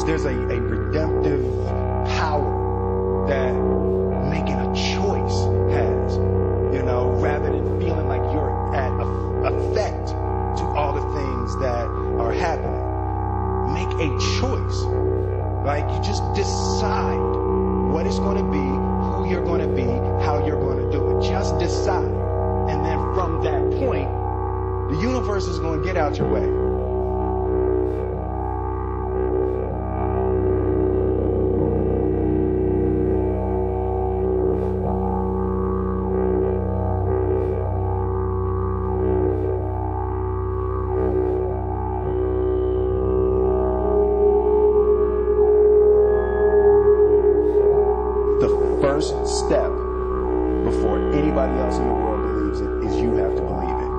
the. There's a, a redemptive power that making a choice has, you know, rather than feeling like you're at effect to all the things that are happening. Make a choice. Like you just decide what it's going to be, who you're going to be, how you're going to do it. Just decide. And then from that point, the universe is going to get out your way. before anybody else in the world believes it is you have to believe it.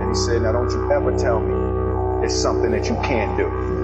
And he said, Now don't you ever tell me it's something that you can't do.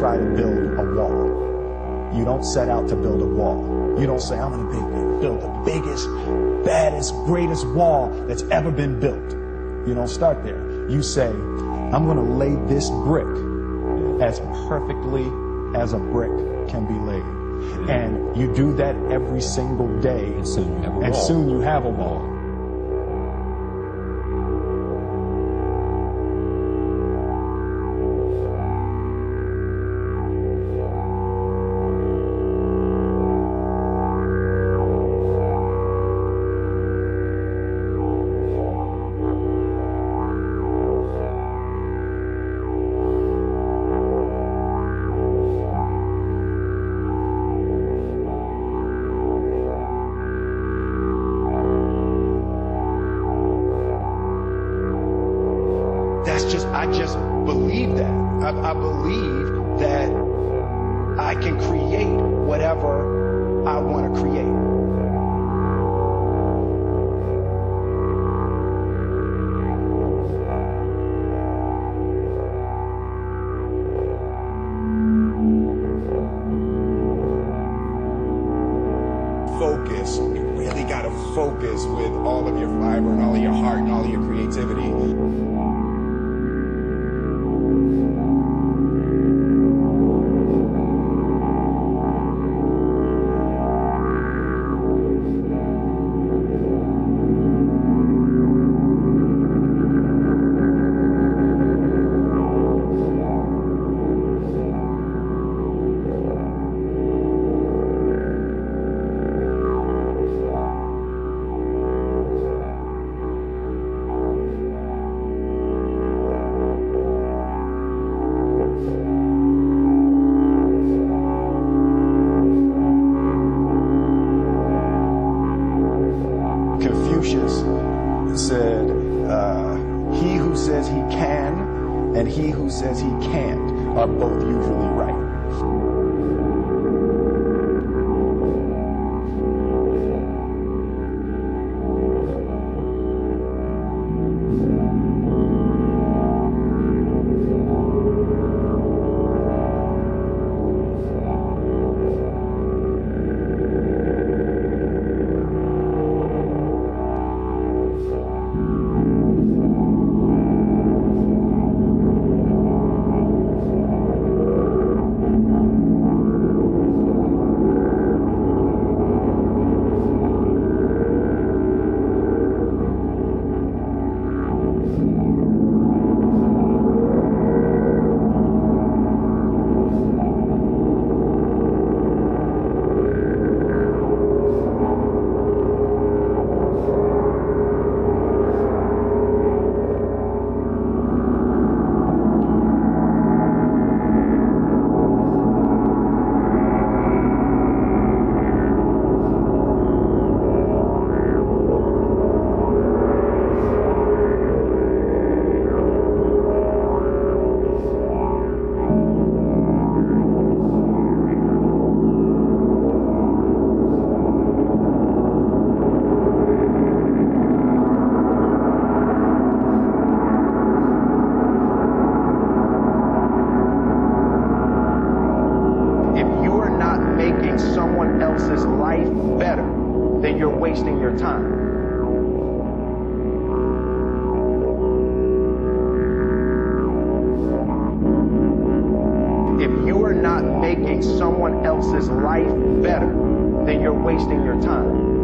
try to build a wall. You don't set out to build a wall. You don't say, I'm going to build the biggest, baddest, greatest wall that's ever been built. You don't start there. You say, I'm going to lay this brick as perfectly as a brick can be laid. And you do that every single day. And soon you have a wall. that's just, I just believe that. I, I believe that I can create whatever I want to create. focus. You really got to focus with all of your fiber and all of your heart and all of your creativity. he who says he can't are both usually right. Someone else's life better, then you're wasting your time. If you are not making someone else's life better, then you're wasting your time.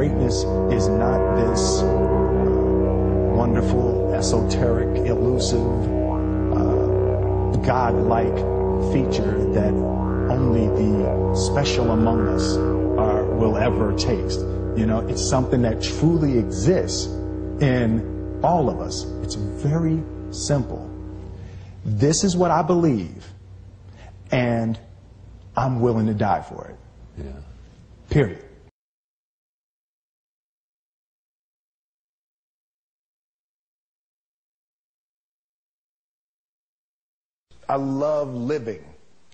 Greatness is not this uh, wonderful, esoteric, elusive, uh, God-like feature that only the special among us are, will ever taste. You know, it's something that truly exists in all of us. It's very simple. This is what I believe, and I'm willing to die for it. Yeah. Period. I love living.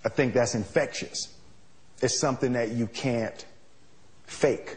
I think that's infectious. It's something that you can't fake.